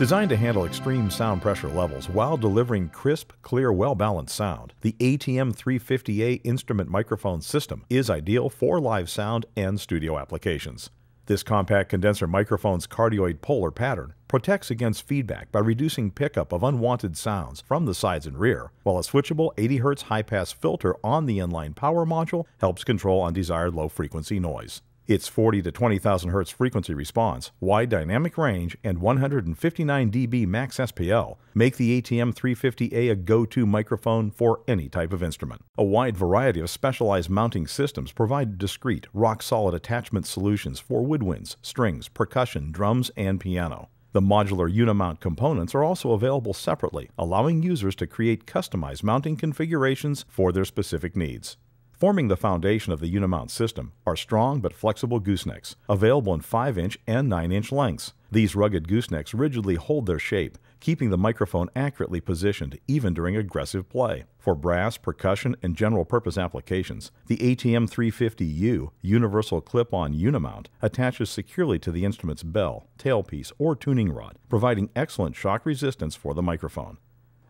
Designed to handle extreme sound pressure levels while delivering crisp, clear, well balanced sound, the ATM 350A instrument microphone system is ideal for live sound and studio applications. This compact condenser microphone's cardioid polar pattern protects against feedback by reducing pickup of unwanted sounds from the sides and rear, while a switchable 80 Hz high pass filter on the inline power module helps control undesired low frequency noise. Its 40 to 20,000 Hz frequency response, wide dynamic range, and 159 dB max SPL make the ATM 350A a go to microphone for any type of instrument. A wide variety of specialized mounting systems provide discrete, rock solid attachment solutions for woodwinds, strings, percussion, drums, and piano. The modular Unimount components are also available separately, allowing users to create customized mounting configurations for their specific needs. Forming the foundation of the Unimount system are strong but flexible goosenecks, available in 5 inch and 9 inch lengths. These rugged goosenecks rigidly hold their shape, keeping the microphone accurately positioned even during aggressive play. For brass, percussion, and general purpose applications, the ATM 350U universal clip on Unimount attaches securely to the instrument's bell, tailpiece, or tuning rod, providing excellent shock resistance for the microphone.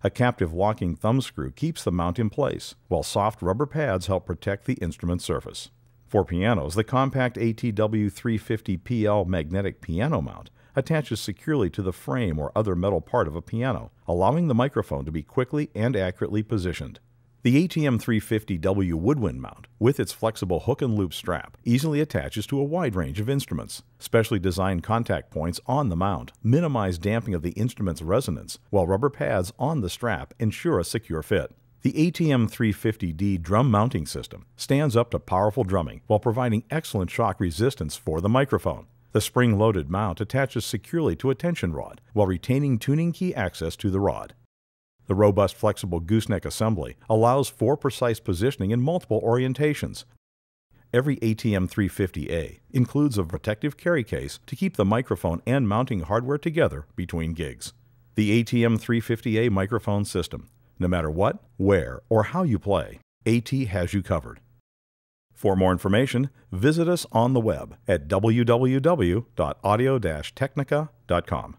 A captive locking thumbscrew keeps the mount in place, while soft rubber pads help protect the instrument surface. For pianos, the compact ATW 350PL magnetic piano mount attaches securely to the frame or other metal part of a piano, allowing the microphone to be quickly and accurately positioned. The ATM 350W woodwind mount, with its flexible hook and loop strap, easily attaches to a wide range of instruments. Specially designed contact points on the mount minimize damping of the instrument's resonance, while rubber pads on the strap ensure a secure fit. The ATM 350D drum mounting system stands up to powerful drumming while providing excellent shock resistance for the microphone. The spring loaded mount attaches securely to a tension rod while retaining tuning key access to the rod. The robust flexible gooseneck assembly allows for precise positioning in multiple orientations. Every ATM 350A includes a protective carry case to keep the microphone and mounting hardware together between gigs. The ATM 350A microphone system. No matter what, where, or how you play, AT has you covered. For more information, visit us on the web at www.audio-technica.com.